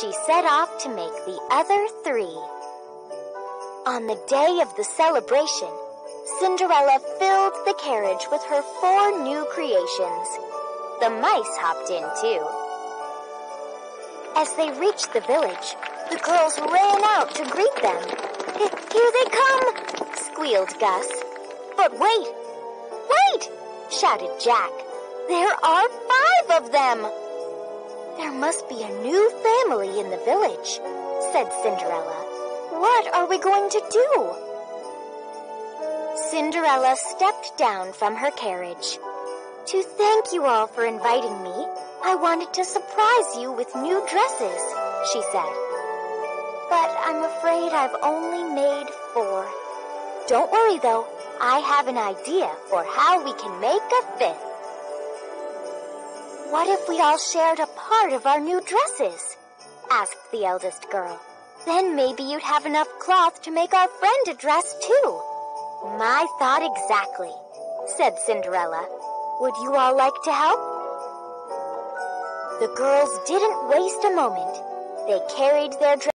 she set off to make the other three. On the day of the celebration, Cinderella filled the carriage with her four new creations. The mice hopped in too. As they reached the village, the girls ran out to greet them. Here they come, squealed Gus. But wait, wait, shouted Jack. There are five of them. There must be a new family in the village, said Cinderella. What are we going to do? Cinderella stepped down from her carriage. To thank you all for inviting me, I wanted to surprise you with new dresses, she said. But I'm afraid I've only made four. Don't worry though, I have an idea for how we can make a fifth. What if we all shared a part of our new dresses? asked the eldest girl. Then maybe you'd have enough cloth to make our friend a dress too. My thought exactly, said Cinderella. Would you all like to help? The girls didn't waste a moment. They carried their dress